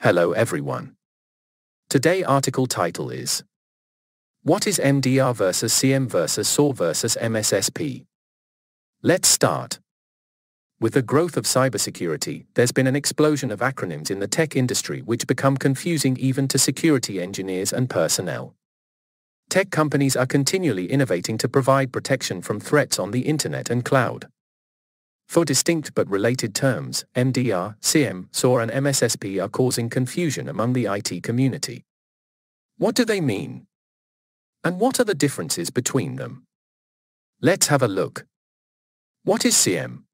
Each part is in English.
Hello everyone. Today article title is What is MDR versus SIEM versus SOAR versus MSSP? Let's start. With the growth of cybersecurity, there's been an explosion of acronyms in the tech industry which become confusing even to security engineers and personnel. Tech companies are continually innovating to provide protection from threats on the internet and cloud. For distinct but related terms, MDR, SIEM, SOAR and MSSP are causing confusion among the IT community. What do they mean? And what are the differences between them? Let's have a look. What is SIEM?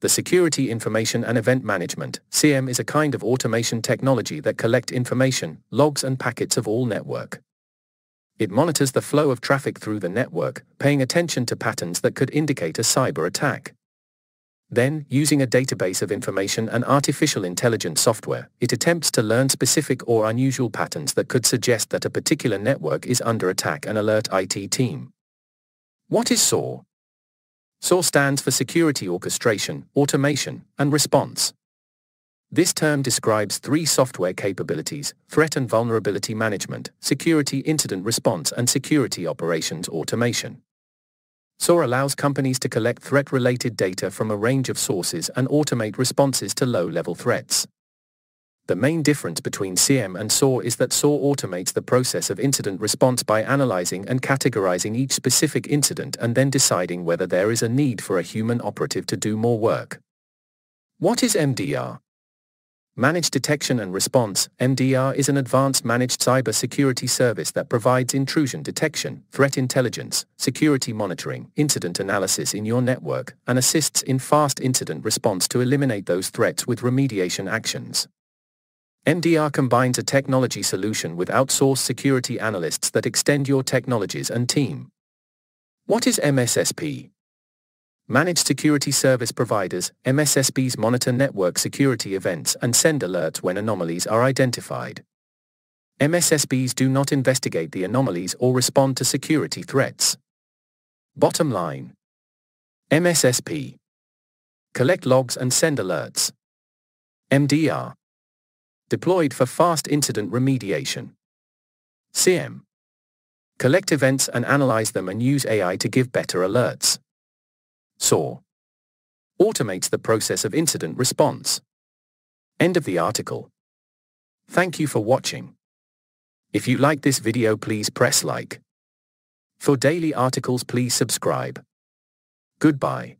The Security Information and Event Management, SIEM is a kind of automation technology that collect information, logs and packets of all network. It monitors the flow of traffic through the network, paying attention to patterns that could indicate a cyber attack. Then, using a database of information and artificial intelligence software, it attempts to learn specific or unusual patterns that could suggest that a particular network is under attack and alert IT team. What is SOAR? SOAR stands for Security Orchestration, Automation, and Response. This term describes three software capabilities, threat and vulnerability management, security incident response and security operations automation. SOAR allows companies to collect threat-related data from a range of sources and automate responses to low-level threats. The main difference between SIEM and SOAR is that SOAR automates the process of incident response by analyzing and categorizing each specific incident and then deciding whether there is a need for a human operative to do more work. What is MDR? Managed Detection and Response, MDR is an advanced managed cyber security service that provides intrusion detection, threat intelligence, security monitoring, incident analysis in your network, and assists in fast incident response to eliminate those threats with remediation actions. MDR combines a technology solution with outsourced security analysts that extend your technologies and team. What is MSSP? Managed Security Service Providers, MSSPs monitor network security events and send alerts when anomalies are identified. MSSPs do not investigate the anomalies or respond to security threats. Bottom line. MSSP. Collect logs and send alerts. MDR. Deployed for fast incident remediation. SIEM. Collect events and analyze them and use AI to give better alerts. SOAR. Automates the process of incident response. End of the article. Thank you for watching. If you like this video please press like. For daily articles please subscribe. Goodbye.